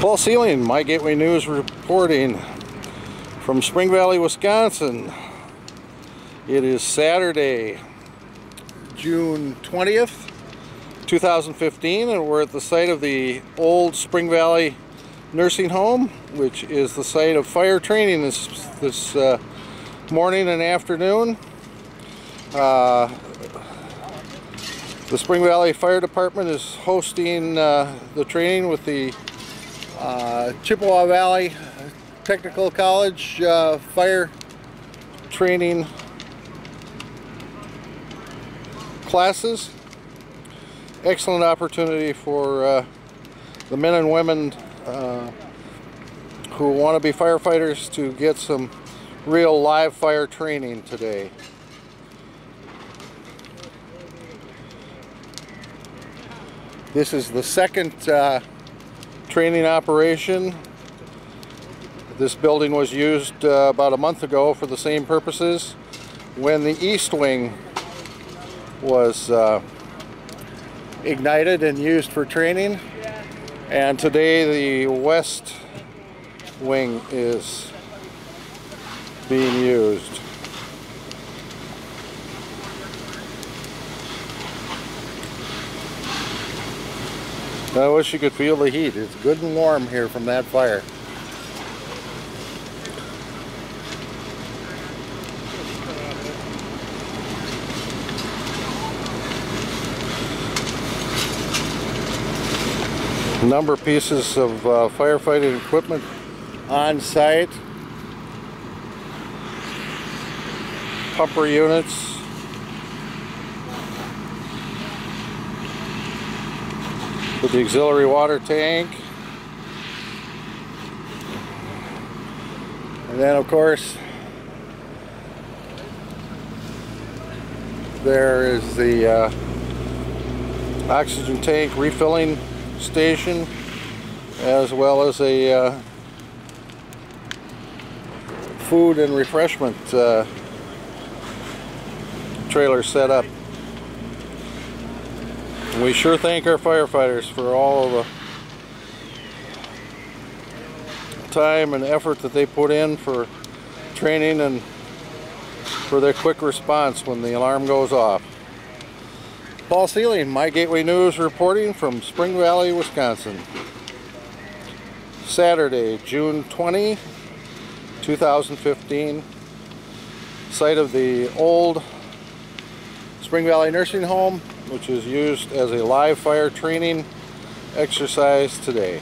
Paul Seeling, My Gateway News reporting from Spring Valley, Wisconsin. It is Saturday, June 20th, 2015, and we're at the site of the old Spring Valley Nursing Home, which is the site of fire training this, this uh, morning and afternoon. Uh, the Spring Valley Fire Department is hosting uh, the training with the uh, Chippewa Valley Technical College uh, fire training classes. Excellent opportunity for uh, the men and women uh, who want to be firefighters to get some real live fire training today. This is the second uh, training operation. This building was used uh, about a month ago for the same purposes when the east wing was uh, ignited and used for training and today the west wing is being used. I wish you could feel the heat. It's good and warm here from that fire. number of pieces of uh, firefighting equipment on site. Pumper units. With the auxiliary water tank. And then of course there is the uh, oxygen tank refilling station as well as a uh, food and refreshment uh, trailer set up. We sure thank our firefighters for all the time and effort that they put in for training and for their quick response when the alarm goes off. Paul Seeling, My Gateway News reporting from Spring Valley, Wisconsin. Saturday, June 20, 2015. Site of the old Spring Valley Nursing Home which is used as a live fire training exercise today.